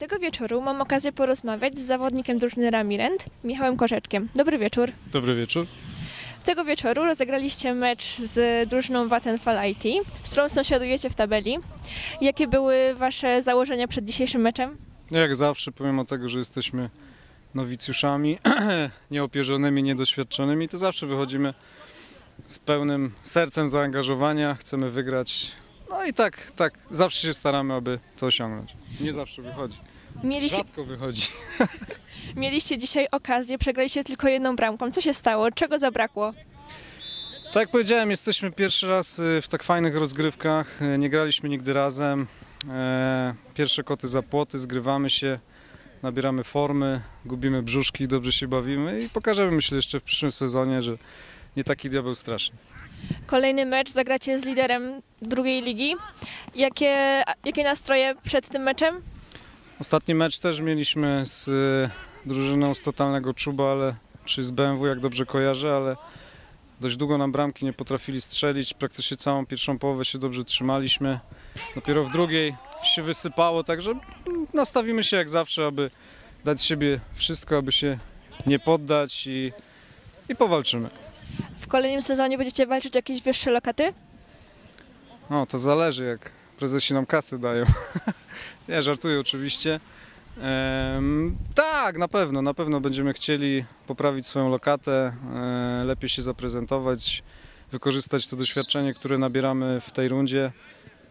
Tego wieczoru mam okazję porozmawiać z zawodnikiem drużyny Ramirent, Michałem Korzeczkiem. Dobry wieczór. Dobry wieczór. Tego wieczoru rozegraliście mecz z drużyną Vattenfall IT, z którą sąsiadujecie w tabeli. Jakie były wasze założenia przed dzisiejszym meczem? Jak zawsze, pomimo tego, że jesteśmy nowicjuszami, nieopierzonymi, niedoświadczonymi, to zawsze wychodzimy z pełnym sercem zaangażowania, chcemy wygrać. No i tak, tak, zawsze się staramy, aby to osiągnąć. Nie zawsze wychodzi. Mieliście, Rzadko wychodzi. mieliście dzisiaj okazję, przegraliście tylko jedną bramką. Co się stało? Czego zabrakło? Tak jak powiedziałem, jesteśmy pierwszy raz y, w tak fajnych rozgrywkach, y, nie graliśmy nigdy razem. E, Pierwsze koty za płoty, zgrywamy się, nabieramy formy, gubimy brzuszki, dobrze się bawimy i pokażemy myślę jeszcze w przyszłym sezonie, że nie taki diabeł straszny. Kolejny mecz zagracie z liderem drugiej ligi. Jakie, jakie nastroje przed tym meczem? Ostatni mecz też mieliśmy z y, drużyną z totalnego czuba, ale czy z BMW, jak dobrze kojarzę, ale dość długo nam bramki nie potrafili strzelić. Praktycznie całą pierwszą połowę się dobrze trzymaliśmy. Dopiero w drugiej się wysypało, także nastawimy się jak zawsze, aby dać siebie wszystko, aby się nie poddać i, i powalczymy. W kolejnym sezonie będziecie walczyć jakieś wyższe lokaty? No, to zależy, jak prezesi nam kasy dają. Nie, żartuję oczywiście. Em, tak, na pewno, na pewno będziemy chcieli poprawić swoją lokatę, e, lepiej się zaprezentować, wykorzystać to doświadczenie, które nabieramy w tej rundzie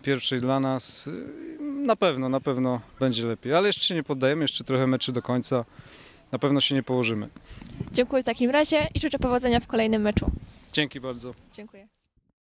pierwszej dla nas. Na pewno, na pewno będzie lepiej, ale jeszcze się nie poddajemy, jeszcze trochę meczy do końca. Na pewno się nie położymy. Dziękuję w takim razie i życzę powodzenia w kolejnym meczu. Dzięki bardzo. Dziękuję.